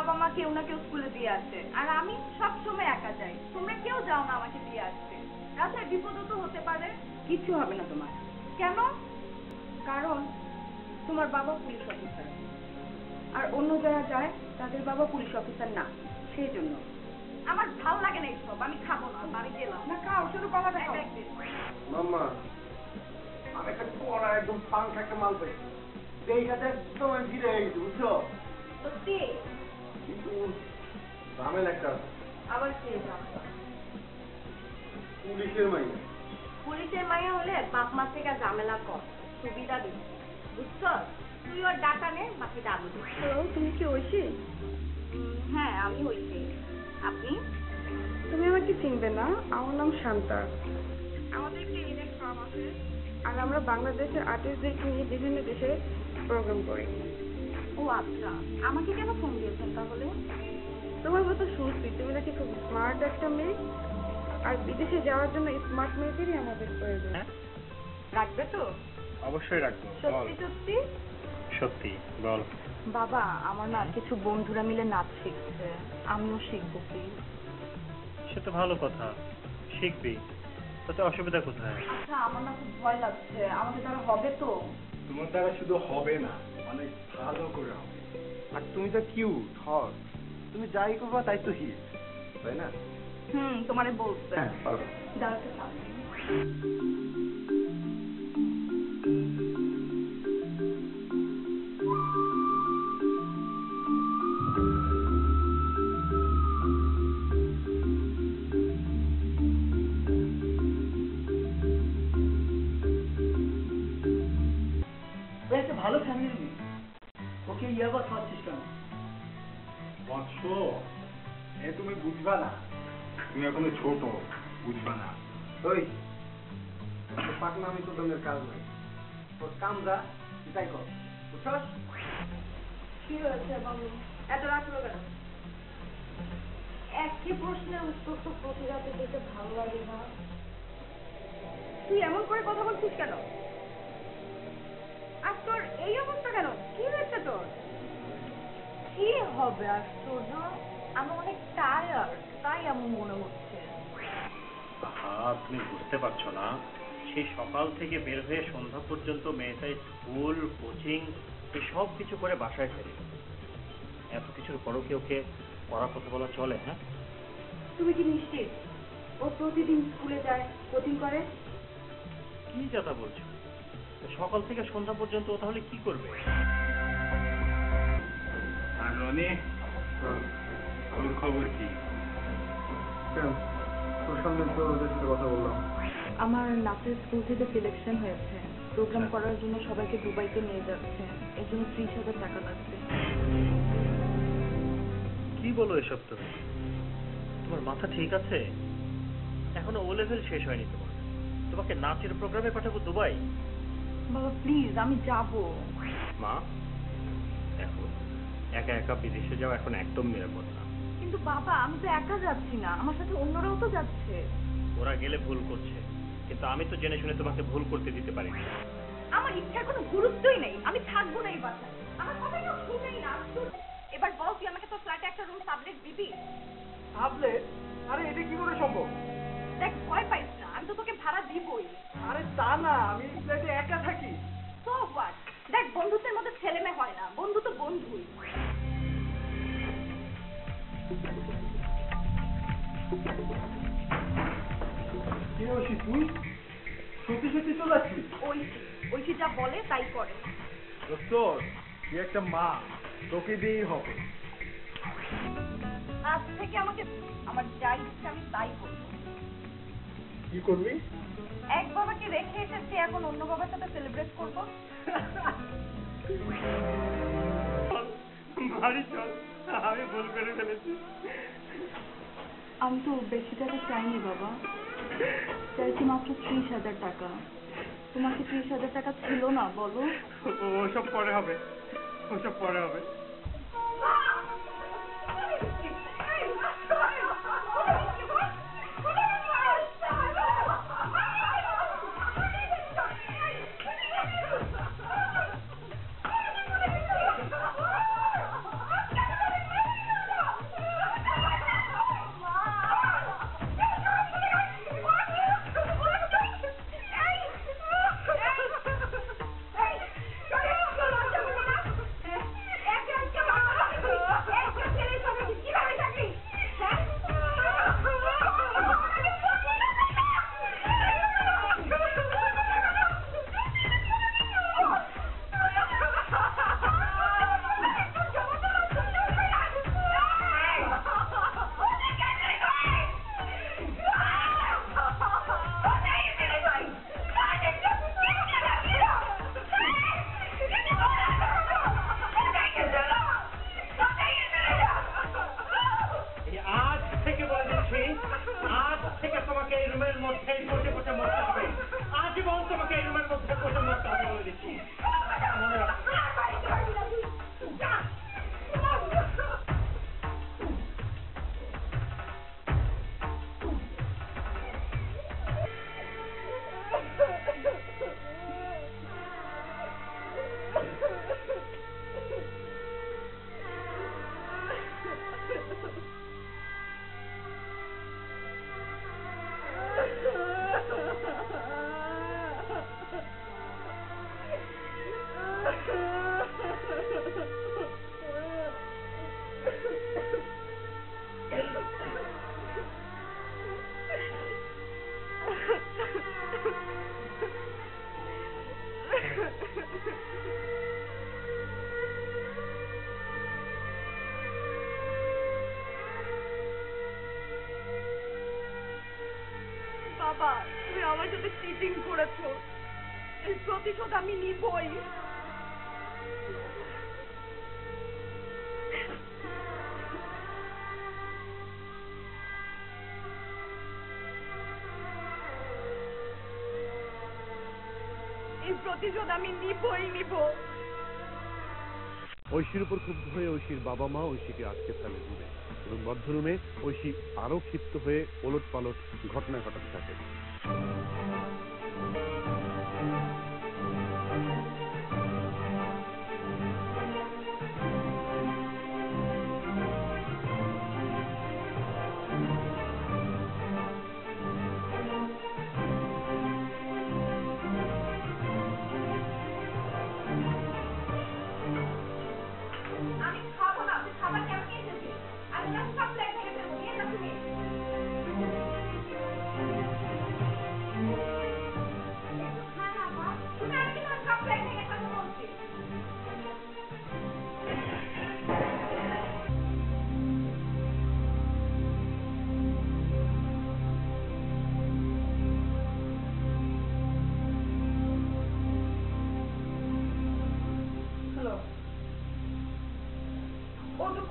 বাবা মা কেউ না কেউ স্কুলে দিয়ে আসে। আর আমি সব সময় একা যাই। তোমরা কেউ যাও না আমাকে দিয়ে আসতে। রাস্তায় বিপদও তো হতে পারে। কিচ্ছু হবে না তোমার। কেন? কারণ তোমার বাবা পুলিশ অফিসার আর অন্য যারা যায় তাদের বাবা পুলিশ অফিসার না। সেই জন্য আমার ভালো লাগে না এইসব। আমি খাব না বাড়ি গেলাম। না খাও শুধু এই খাও। মাম্মা আমি একটা পড়া একদম পাঙ্ক একটা মাল পাই এইখানে একদম আমি ফিরে ঝামেলা একটা আছে। আবার কে পুলিশের মাইয়া। পুলিশের মাইয়া হলে বাপ মা থেকে ঝামেলা কর সুবিধা দিবি বুঝছ? তুই ওর ডাটা নে বাকিটা আমি তো তুমি কি ঐশী? হ্যাঁ আমি হইছি আপনি? তুমি আমাকে চিনবে না। আমার নাম শান্তা। আমাদের একটি ইভেন্ট ফার্ম আছে। আর আমরা বাংলাদেশের আর্টিস্টদেরকে নিয়ে বিভিন্ন দেশে প্রোগ্রাম করি। ও আচ্ছা। আমাকে কেন ফোন দিয়েছেন তাহলে? তোমার মতো শুনছি তুমি নাকি খুব স্মার্ট একটা মেয়ে। আর বিদেশে যাওয়ার জন্য স্মার্ট মেয়েদেরই আমাদের প্রয়োজন। রাখবে তো? অবশ্যই রাখব সত্যি সত্যি সত্যি বল। বাবা আমার না কিছু বন্ধুরা মিলে নাচ শিখছে। আমিও শিখব প্লিজ সে তো ভালো কথা। শিখবি তাতে অসুবিধা কোথায়? আচ্ছা আমার না খুব ভয় লাগছে। আমাকে তারা হবে তো? তোমার দ্বারা শুধু হবে না অনেক ভালো করে হবে। আর তুমি তো কিউট হট। তুমি যাই করবা তাই তো হিট তাই না? হুম তোমারে বলছে। হ্যাঁ দাঁড়াতে ভালো ফ্যামিলির মেয়ে ওকে ইয়াবা খাওয়াচ্ছিস কেন? বৎস। এ তুমি বুঝবা না। তুমি এখনও ছোট, বুঝবা না। ওই পাকনা আমি তো তোমার কাজ নাই। তোর কাম যা তাই কর। বুঝছস? কি হয়েছে বলো এত রাত হলো কেন? একই প্রশ্নের উত্তর তো প্রতি রাতে দিতে ভালো লাগে না। তুই এমন করে কথা বলছিস কেন? আর তোর এই অবস্থা কেন? কি হয়েছে তোর? কি হবে আশ্চর্য? আমি অনেক টায়ার্ড তাই এমন মনে হচ্ছে। আহা তুমি বুঝতে পারছ না। সেই সকাল থেকে বের হয়ে সন্ধ্যা পর্যন্ত মেয়েটা স্কুল কোচিং এই সব কিছু করে বাসায় ফেরে। এত কিছুর পরও কি ওকে পড়া কথা বলা চলে হ্যাঁ? তুমি কি নিশ্চিত? ও প্রতিদিন স্কুলে যায় কোচিং করে? কি যাতা বলছো? সকাল থেকে সন্ধ্যা পর্যন্ত ও তাহলে কি করবে? রনি তোর খবর কি? কেন? তোর সামনে তো ওদের সাথে কথা বললাম। আমার নাচের স্কুল থেকে সিলেকশন হয়েছে। প্রোগ্রাম করার জন্য সবাইকে দুবাইতে নিয়ে যাচ্ছে। এর জন্য ত্রিশ হাজার টাকা লাগবে। কি বলো এসব তুমি? তোমার মাথা ঠিক আছে? এখনও ও লেভেল শেষ হয়নি তোমার। তোমাকে নাচের প্রোগ্রামে পাঠাবো দুবাই? বাবা প্লিজ আমি যাব। মা একা একা বিদেশে যাওয়া এখন একদম নিরাপদ না। কিন্তু বাবা আমি তো একা যাচ্ছি না। আমার সাথে অন্যরাও তো যাচ্ছে। ওরা গেলে ভুল করছে। কিন্তু আমি তো জেনে শুনে তোমাকে ভুল করতে দিতে পারি না আমার ইচ্ছার কোনো গুরুত্বই নেই। আমি থাকব না এই বাসায়। আমার কথা কেউ শুনেই না। এবার বল তুই আমাকে তোর ফ্ল্যাটে একটা রুম সাবলেট দিবি? ভাবলে আরে এটা কি করে সম্ভব? দেখ ভয় পাইস না। আমি তো তোকে ভাড়া দিবই। আরে তা না। আমি দোস্ত তুই একটা মা তোকে দিয়েই হবে। আজ থেকে আমাকে আমার যা ইচ্ছা আমি তাই করব। কি করবি? এক বাবাকে রেখে এসেছি এখন অন্য বাবার সাথে সেলিব্রেট করব। বাড়ি চল আমি ভুল করে ফেলেছি। আমি তো বেশি টাকা চাইনি বাবা। চাইছি মাত্র ত্রিশ হাজার টাকা। তোমার কি ত্রিশ হাজার টাকা ছিল না বলো। ওসব পরে হবে। ওসব পরে হবে। প্রতিশোধ আমি নিবই, নিব। ঐশীর উপর ক্ষুব্ধ হয়ে ঐশীর বাবা মা ঐশীকে আজকে ফেলে রুমে। এবং মধ্যরুমে ঐশী আরও ক্ষিপ্ত হয়ে ওলট পালট ঘটনা ঘটাতে থাকে।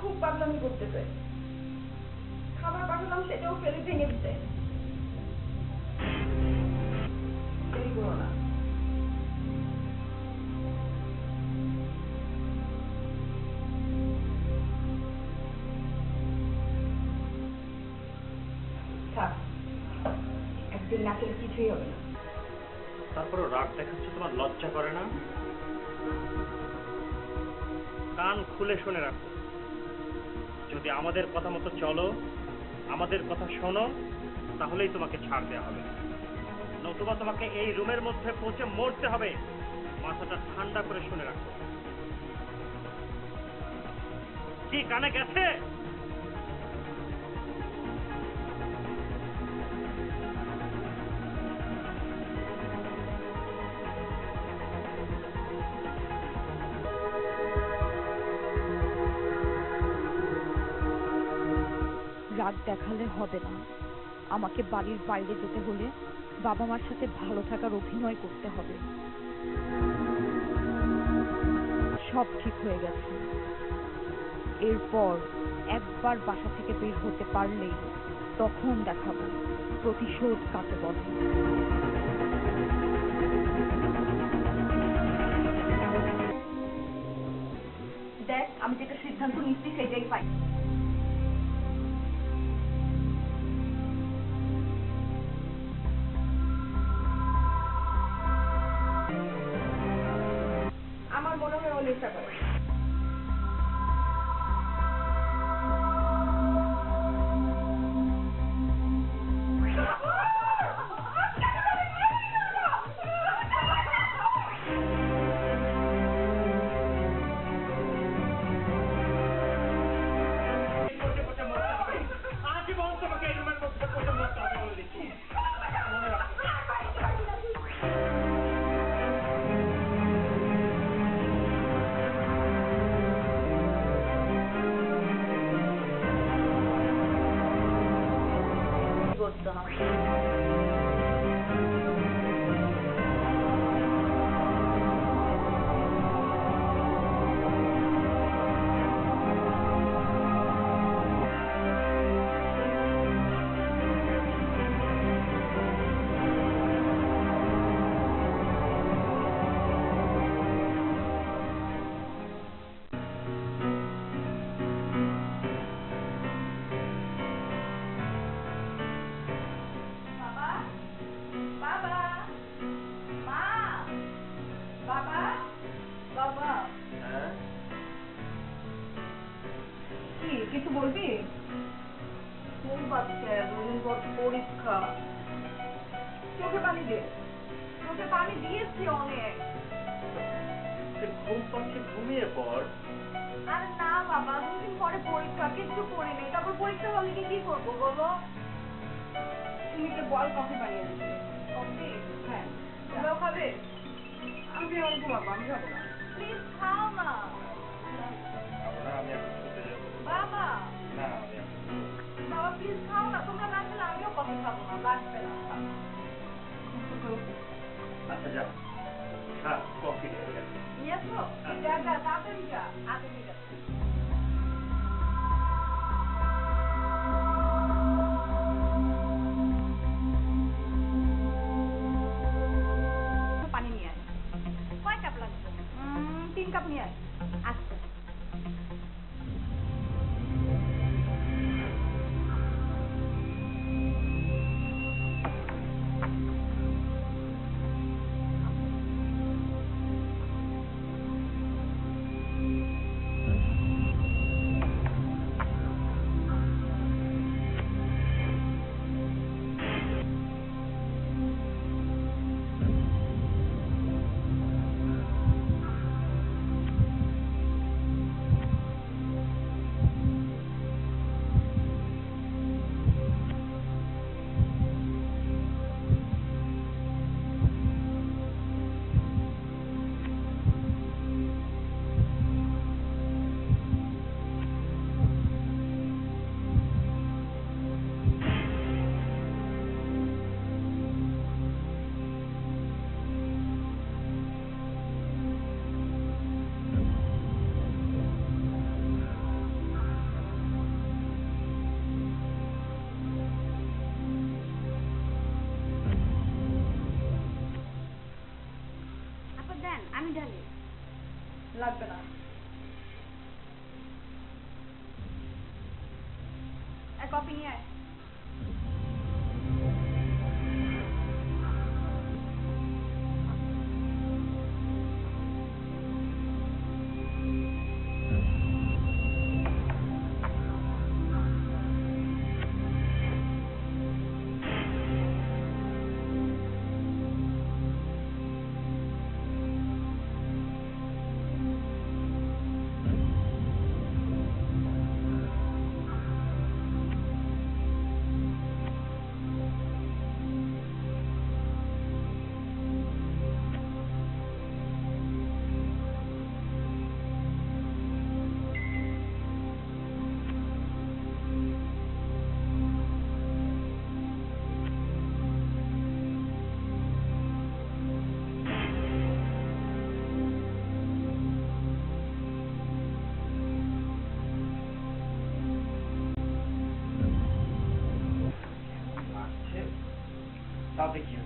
খুব পাগলামি করতেছে। খাবার পাঠালাম, সেটাও ফেলে ভেঙে দিতে একদিন কিছুই হবে না। তারপরও রাগ দেখাচ্ছে, তোমার লজ্জা করে না? কান খুলে শুনে রাখো। যদি আমাদের কথা মতো চলো, আমাদের কথা শোনো, তাহলেই তোমাকে ছাড় দেওয়া হবে। নতুবা তোমাকে এই রুমের মধ্যে পৌঁছে মরতে হবে। মাথাটা ঠান্ডা করে শুনে রাখো। কি, কানে গেছে? রাগ দেখালে হবে না। আমাকে বাড়ির বাইরে যেতে হলে বাবা মার সাথে ভালো থাকার অভিনয় করতে হবে। সব ঠিক হয়ে গেছে। এরপর একবার বাসা থেকে বের হতে পারলেই তখন দেখাবো প্রতিশোধ কাকে বলে। আমি যেটা সিদ্ধান্ত নিচ্ছি সেটাই পাই। মনে কি কিছু বলবি? কোন বাচ্চা দুদিন পর পরীক্ষা। চোখে পানি দে চোখে পানি দিয়েছি অনেক। ঘুম পাচ্ছে ঘুমিয়ে পড়। আরে না বাবা দুদিন পরে পরীক্ষা কিচ্ছু করিনি তারপর পরীক্ষা হলে কি কি করব বলো? তুমি বল কফি বানিয়ে আনছি কফি হ্যাঁ। তুমিও খাবে? আমি অল্প বাবা আমি যাব না। প্লিজ খাও না। আমি এখন বাবা প্লিজ খাও না তোমরা না খেলে আমিও কফি খাব না লাগবে না আচ্ছা যা হ্যাঁ কফি নিয়ে দেন আমি ঢালি লাগবে না এক কফি নিয়ে আয় তাতে কি